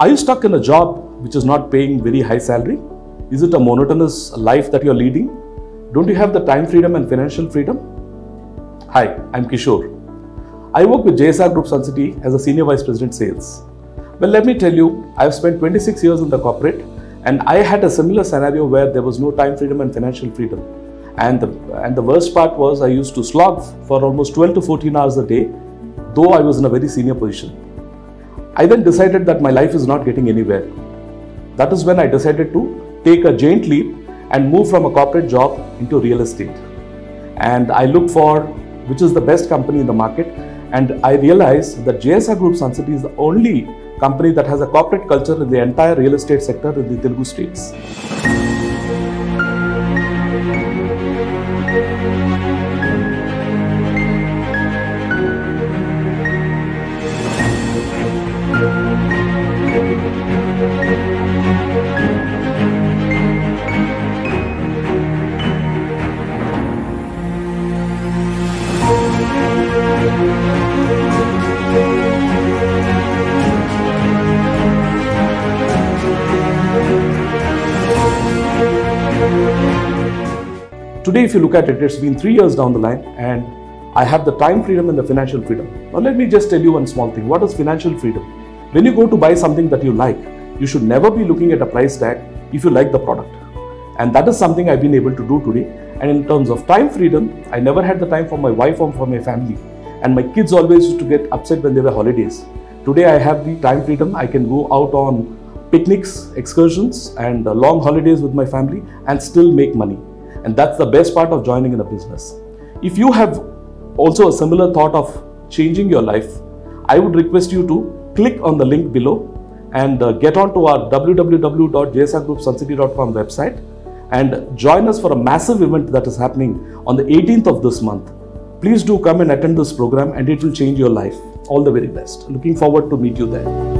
Are you stuck in a job which is not paying very high salary? Is it a monotonous life that you're leading? Don't you have the time freedom and financial freedom? Hi, I'm Kishore. I work with JSR Group Sun City as a Senior Vice President Sales. Well, let me tell you, I've spent 26 years in the corporate and I had a similar scenario where there was no time freedom and financial freedom. And the, and the worst part was I used to slog for almost 12 to 14 hours a day, though I was in a very senior position. I then decided that my life is not getting anywhere. That is when I decided to take a giant leap and move from a corporate job into real estate. And I looked for which is the best company in the market. And I realized that JSR Group Sun City is the only company that has a corporate culture in the entire real estate sector in the Telugu states. Today, if you look at it, it's been three years down the line, and I have the time freedom and the financial freedom. Now, let me just tell you one small thing. What is financial freedom? When you go to buy something that you like, you should never be looking at a price tag if you like the product. And that is something I've been able to do today. And in terms of time freedom, I never had the time for my wife or for my family. And my kids always used to get upset when they were holidays. Today, I have the time freedom. I can go out on picnics, excursions, and uh, long holidays with my family and still make money. And that's the best part of joining in a business. If you have also a similar thought of changing your life, I would request you to click on the link below and uh, get on to our www.jsrgroupsuncity.com website and join us for a massive event that is happening on the 18th of this month. Please do come and attend this program and it will change your life. All the very best. Looking forward to meet you there.